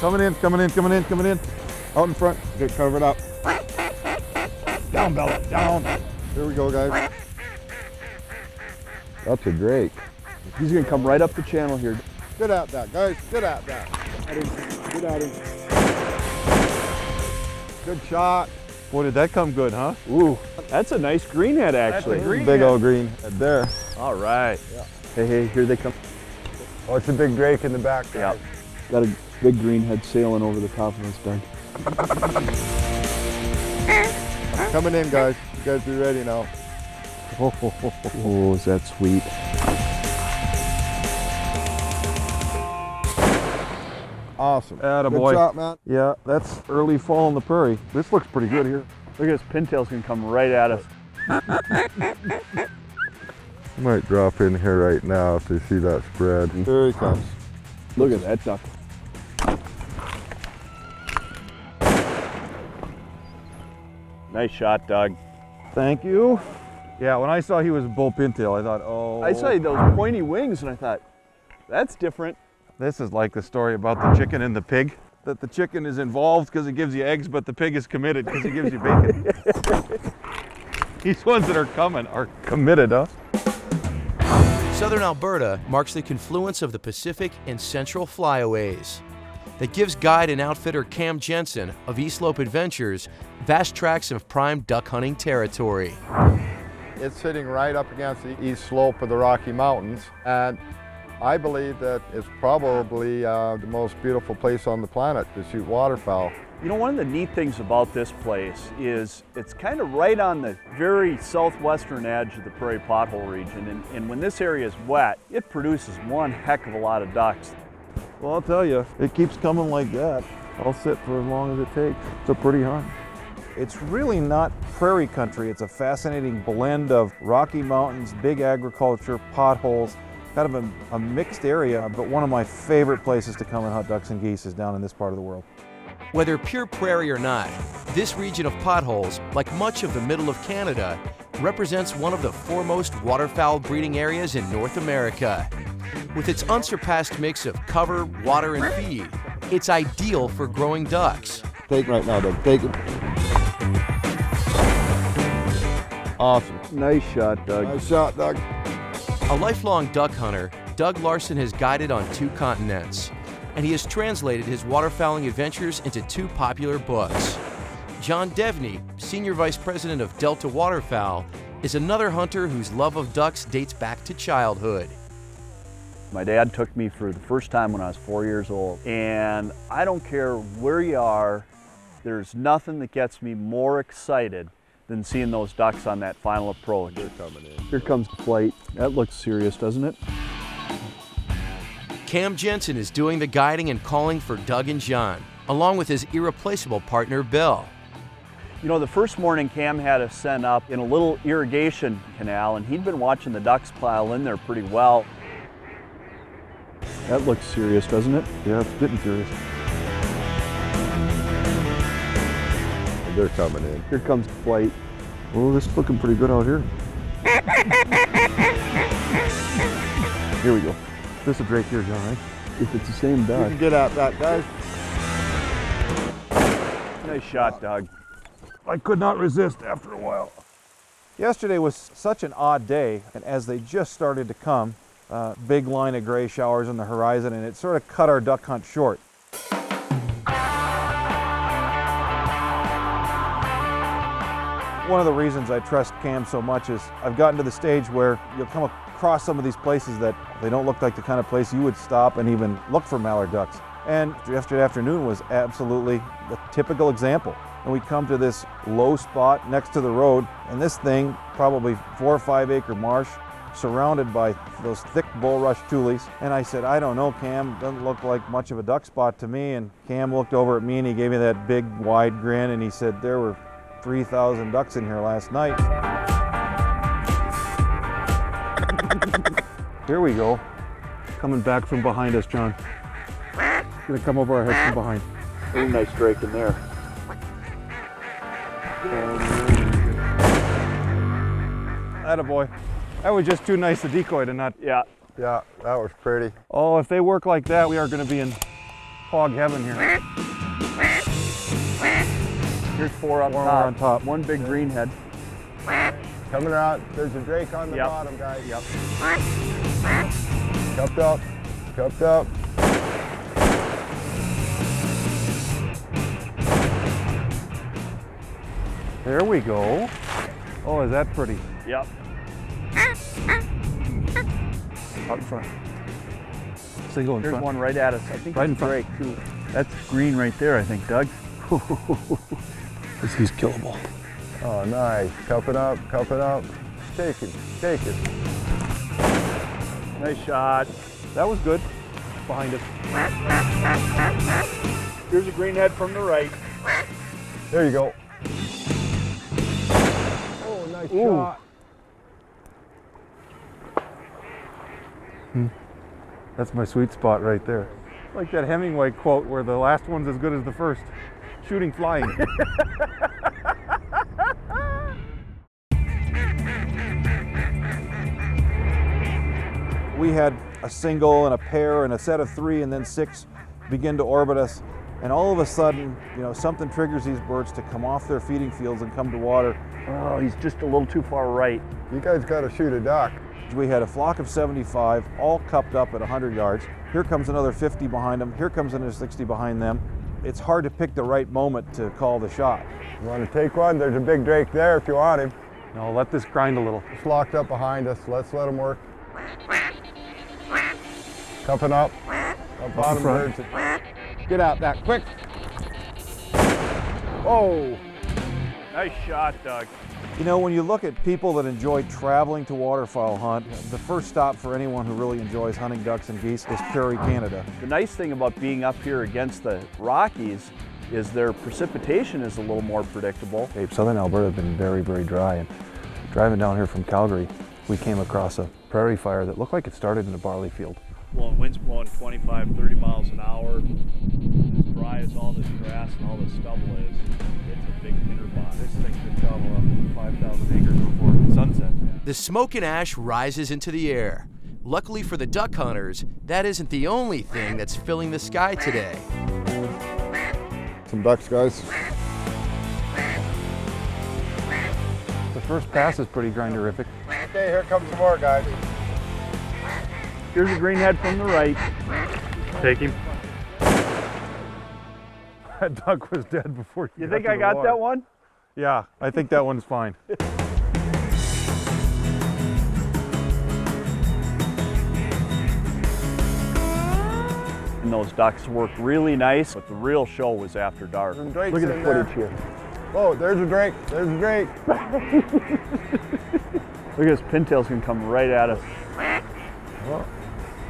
Coming in, coming in, coming in, coming in. Out in front. Get covered up. Down, Bella, down. Here we go, guys. That's a drake. He's gonna come right up the channel here. Get at that, guys. Get at that. Get at him. Good shot. Boy, did that come good, huh? Ooh, that's a nice green head, actually. Green Big old green head there. All right. Hey, hey, here they come. Oh, it's a big drake in the back. Yeah. guys. Got a big greenhead sailing over the top of us, Doug. Coming in, guys. You guys be ready now. Oh, oh, oh, oh, oh, is that sweet? Awesome. Attaboy. Good shot, man. Yeah, that's early fall in the prairie. This looks pretty good here. Look at this pintail's gonna come right at us. Might drop in here right now if they see that spread. Here he comes. Look at that duck. Nice shot, Doug. Thank you. Yeah, when I saw he was a bull pintail, I thought, oh. I saw those pointy wings and I thought, that's different. This is like the story about the chicken and the pig. That the chicken is involved because it gives you eggs, but the pig is committed because it gives you bacon. These ones that are coming are committed, huh? Southern Alberta marks the confluence of the Pacific and Central Flyaways that gives guide and outfitter Cam Jensen of East Slope Adventures vast tracts of prime duck hunting territory. It's sitting right up against the east slope of the Rocky Mountains, and I believe that it's probably uh, the most beautiful place on the planet to shoot waterfowl. You know, one of the neat things about this place is it's kind of right on the very southwestern edge of the prairie pothole region. And, and when this area is wet, it produces one heck of a lot of ducks. Well, I'll tell you, it keeps coming like that. I'll sit for as long as it takes. It's a pretty hunt. It's really not prairie country. It's a fascinating blend of Rocky Mountains, big agriculture, potholes, kind of a, a mixed area, but one of my favorite places to come and hunt ducks and geese is down in this part of the world. Whether pure prairie or not, this region of potholes, like much of the middle of Canada, represents one of the foremost waterfowl breeding areas in North America. With its unsurpassed mix of cover, water, and feed, it's ideal for growing ducks. Take right now, Doug. Take it. Awesome. Nice shot, Doug. Nice shot, Doug. A lifelong duck hunter, Doug Larsen has guided on two continents, and he has translated his waterfowling adventures into two popular books. John Devney, Senior Vice President of Delta Waterfowl, is another hunter whose love of ducks dates back to childhood. My dad took me for the first time when I was four years old. And I don't care where you are, there's nothing that gets me more excited than seeing those ducks on that final approach. They're coming in. Here comes the flight. That looks serious, doesn't it? Cam Jensen is doing the guiding and calling for Doug and John, along with his irreplaceable partner Bill. You know, the first morning Cam had us sent up in a little irrigation canal and he'd been watching the ducks pile in there pretty well. That looks serious, doesn't it? Yeah, it's getting serious. They're coming in. Here comes the flight. Oh, this is looking pretty good out here. Here we go. This is Drake here, John, right? If it's the same You duck. can get at that, guys. Nice shot, Doug. I could not resist after a while. Yesterday was such an odd day, and as they just started to come, uh, big line of gray showers on the horizon, and it sort of cut our duck hunt short. One of the reasons I trust Cam so much is I've gotten to the stage where you'll come across some of these places that they don't look like the kind of place you would stop and even look for mallard ducks. And yesterday afternoon was absolutely the typical example. And we come to this low spot next to the road, and this thing, probably four or five acre marsh, surrounded by those thick bulrush tules. And I said, I don't know, Cam, doesn't look like much of a duck spot to me. And Cam looked over at me and he gave me that big wide grin and he said, there were 3,000 ducks in here last night. Here we go. Coming back from behind us, John. Gonna come over our heads from behind. Very nice drake in there. Attaboy. That was just too nice a decoy to not. Yeah, Yeah, that was pretty. Oh, if they work like that, we are going to be in hog heaven here. Here's four on Four top. on top. One big green head. Coming out. There's a drake on the Yep. bottom, guys. Yep. Cupped up. Cupped up. There we go. Oh, is that pretty? Yep. Out in front. Single in Here's front. one right at us. I think Right in front. Drake too. That's green right there, I think, Doug. He's killable. Oh, nice. Cup it up. Cup it up. Take it. Take it. Nice shot. That was good. Behind us. Here's a green head from the right. There you go. Oh, nice Ooh. shot. That's my sweet spot right there. Like that Hemingway quote where the last one's as good as the first. Shooting flying. we had a single and a pair and a set of three and then six begin to orbit us. And all of a sudden, you know, something triggers these birds to come off their feeding fields and come to water. Oh, he's just a little too far right. You guys got to shoot a duck. We had a flock of 75, all cupped up at 100 yards. Here comes another 50 behind them. Here comes another 60 behind them. It's hard to pick the right moment to call the shot. You want to take one? There's a big drake there if you want him. no, let this grind a little. It's locked up behind us. Let's let him work. Cupping up. Up bottom front. birds. Get out that quick. Oh, Nice shot, Doug. You know, when you look at people that enjoy traveling to waterfowl hunt, the first stop for anyone who really enjoys hunting ducks and geese is Prairie, Canada. The nice thing about being up here against the Rockies is their precipitation is a little more predictable. Southern Alberta has been very, very dry. And driving down here from Calgary, we came across a prairie fire that looked like it started in a barley field. Blowing winds blowing 25, 30 miles an hour. As dry as all this grass and all this stubble is, it's a big tinderbox. This thing could gobble up 5,000 acres before sunset. The smoke and ash rises into the air. Luckily for the duck hunters, that isn't the only thing that's filling the sky today. some ducks, guys. The first pass is pretty grinderific. Okay, here comes some more, guys. Here's a green head from the right. Take him. That duck was dead before you You got think to I the got water. that one? Yeah, I think that one's fine. And those ducks worked really nice, but the real show was after dark. Look at the footage there. here. Oh, there's a drake. There's a drake. Look at this pintail's gonna come right at us.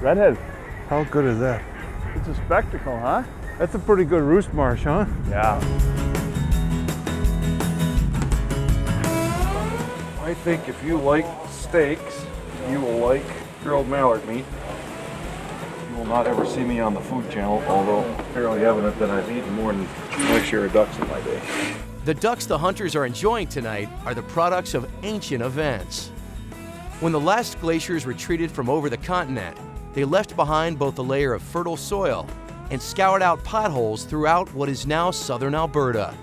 Redhead. How good is that? It's a spectacle, huh? That's a pretty good roost marsh, huh? Yeah. I think if you like steaks, you will like grilled mallard meat. You will not ever see me on the food channel, although fairly evident that I've eaten more than my share of ducks in my day. The ducks the hunters are enjoying tonight are the products of ancient events. When the last glaciers retreated from over the continent, they left behind both a layer of fertile soil and scoured out potholes throughout what is now southern Alberta,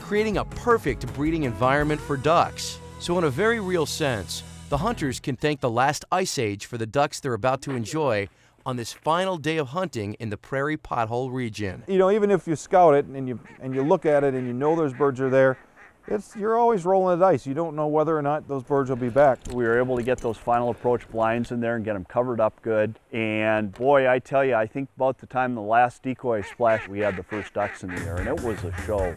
creating a perfect breeding environment for ducks. So, in a very real sense, the hunters can thank the last ice age for the ducks they're about to enjoy on this final day of hunting in the prairie pothole region. You know, even if you scout it and you and you look at it and you know those birds are there, it's you're always rolling the dice. You don't know whether or not those birds will be back. We were able to get those final approach blinds in there and get them covered up good. And boy, I tell you, I think about the time the last decoy splashed, we had the first ducks in the air, and it was a show.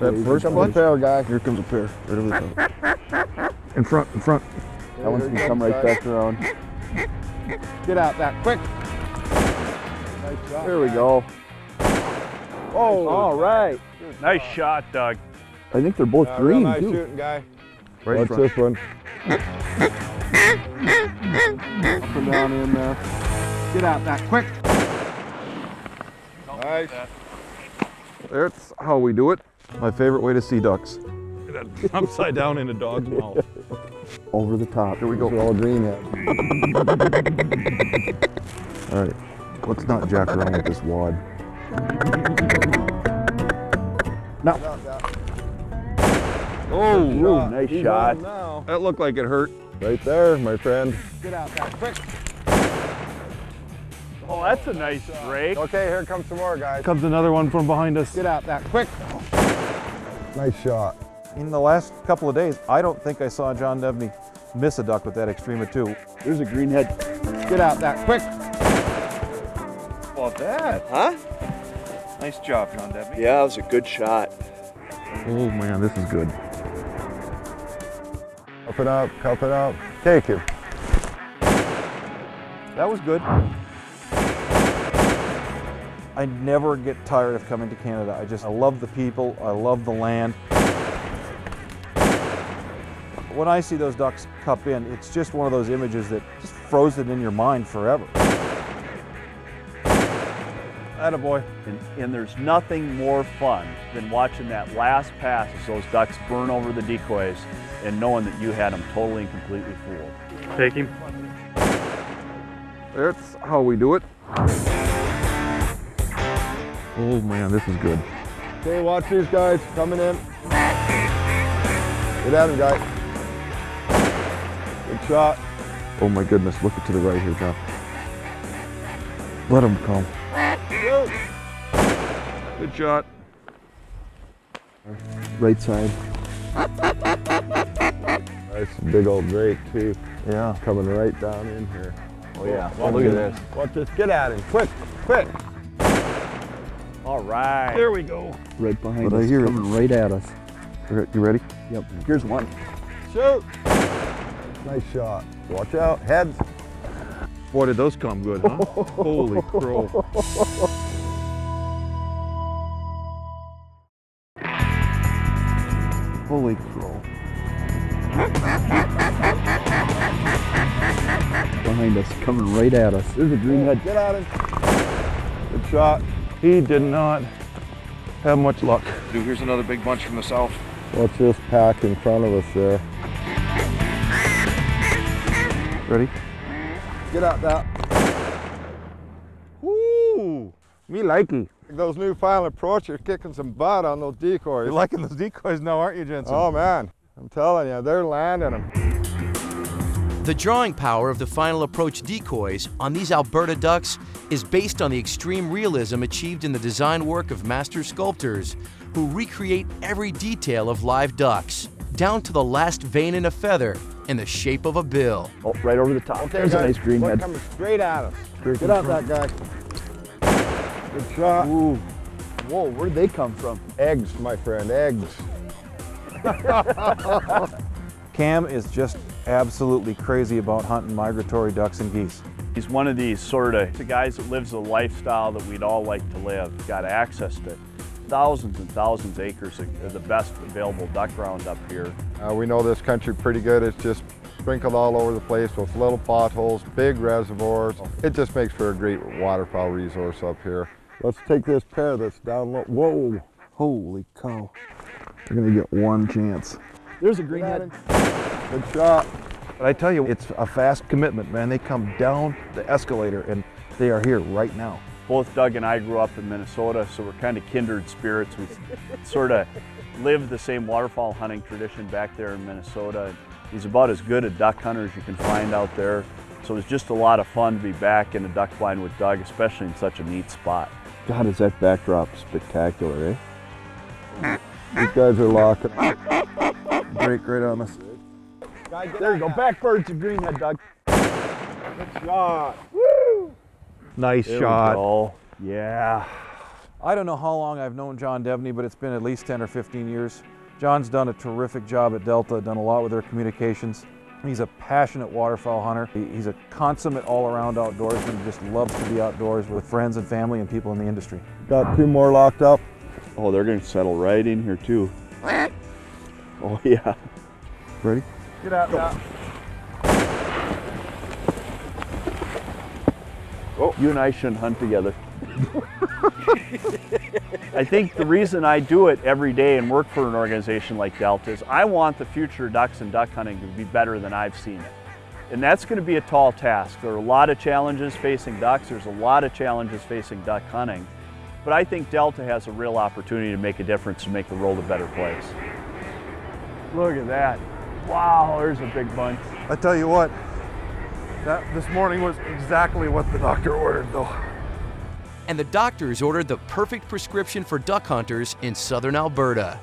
That first one? pair, guy. Here comes a pair, right over the top. In front, in front. That one's gonna come right back around. Get out that quick. Nice shot. There we go. Oh, All right. Nice shot, Doug. I think they're both Yeah, real nice shooting, guy. Right in Watch front. this one. Up and down in there. Get out that quick. Nice. That's how we do it. My favorite way to see ducks. Upside down in a dog's mouth. Over the top. Here we go. These are all green head. All right, let's not jack around with this wad. No. Oh, Ooh, nice He's shot. that looked like it hurt. Right there, my friend. Get out there, quick. Oh, that's a nice break. Okay, here comes some more, guys. Comes another one from behind us. Get out that quick. Nice shot. In the last couple of days, I don't think I saw John Devney miss a duck with that Xtrema 2. There's a greenhead. Get out that quick. How about that? Huh? Nice job, John Devney. Yeah, it was a good shot. Oh man, this is good. Cup it up, cup it up. Take him. That was good. I never get tired of coming to Canada. I just, I love the people, I love the land. When I see those ducks cup in, it's just one of those images that just frozen in your mind forever. Attaboy. And, and there's nothing more fun than watching that last pass as those ducks burn over the decoys and knowing that you had them totally and completely fooled. Take him. That's how we do it. Oh man, this is good. Okay, watch these guys coming in. Get at him, guys. Good shot. Oh my goodness, look it to the right here, John. Let him come. Good shot. Right side. Nice big old drake too. Yeah. Coming right down in here. Oh yeah. Oh, look at this. Watch this. Get at him. Quick, quick. All right. There we go. right behind But I us, hear it. coming right at us. You ready? Yep. Here's one. Shoot. Nice shot. Watch out. Heads. Boy, did those come good, huh? Holy crow. Holy crow. Behind us, coming right at us. There's a greenhead. Get at him. Good shot. He did not have much luck. Dude, here's another big bunch from the south. Watch this pack in front of us there. Ready? Get out that. Woo! Me likey. Those new final approach are kicking some butt on those decoys. You're liking those decoys now, aren't you, Jensen? oh man, I'm telling you, they're landing them. The drawing power of the final approach decoys on these Alberta ducks is based on the extreme realism achieved in the design work of master sculptors who recreate every detail of live ducks, down to the last vein in a feather and the shape of a bill. Oh, right over the top. There's a nice One greenhead. coming straight at us. Get out that guy. Good shot. Ooh. Whoa, where'd they come from? Eggs, my friend, eggs. Cam is just absolutely crazy about hunting migratory ducks and geese. He's one of these sort of the guys that lives the lifestyle that we'd all like to live. Got access to thousands and thousands of acres of the best available duck ground up here. Uh, we know this country pretty good. It's just sprinkled all over the place with little potholes, big reservoirs. It just makes for a great waterfowl resource up here. Let's take this pair that's down low. Whoa, holy cow. We're gonna get one chance. There's a greenhead. Good shot. But I tell you, it's a fast commitment, man. They come down the escalator and they are here right now. Both Doug and I grew up in Minnesota, so we're kind of kindred spirits. We sort of lived the same waterfowl hunting tradition back there in Minnesota. He's about as good a duck hunter as you can find out there. So it was just a lot of fun to be back in the duck blind with Doug, especially in such a neat spot. God, is that backdrop spectacular, eh? These guys are locking. Break right on us. There you go, backbirds of greenhead, Doug. Shot. Nice There we shot. go. Yeah. I don't know how long I've known John Devney, but it's been at least 10 or 15 years. John's done a terrific job at Delta, done a lot with their communications. He's a passionate waterfowl hunter. He's a consummate all-around outdoorsman. He just loves to be outdoors with friends and family and people in the industry. Got two more locked up. Oh, they're gonna settle right in here too. Oh yeah. Ready? Get out now. Oh, you and I shouldn't hunt together. I think the reason I do it every day and work for an organization like Delta is I want the future ducks and duck hunting to be better than I've seen it. And that's going to be a tall task. There are a lot of challenges facing ducks. There's a lot of challenges facing duck hunting. But I think Delta has a real opportunity to make a difference and make the world a better place. Look at that. Wow, there's a big bunch. I tell you what, that this morning was exactly what the doctor ordered though. And the doctors ordered the perfect prescription for duck hunters in southern Alberta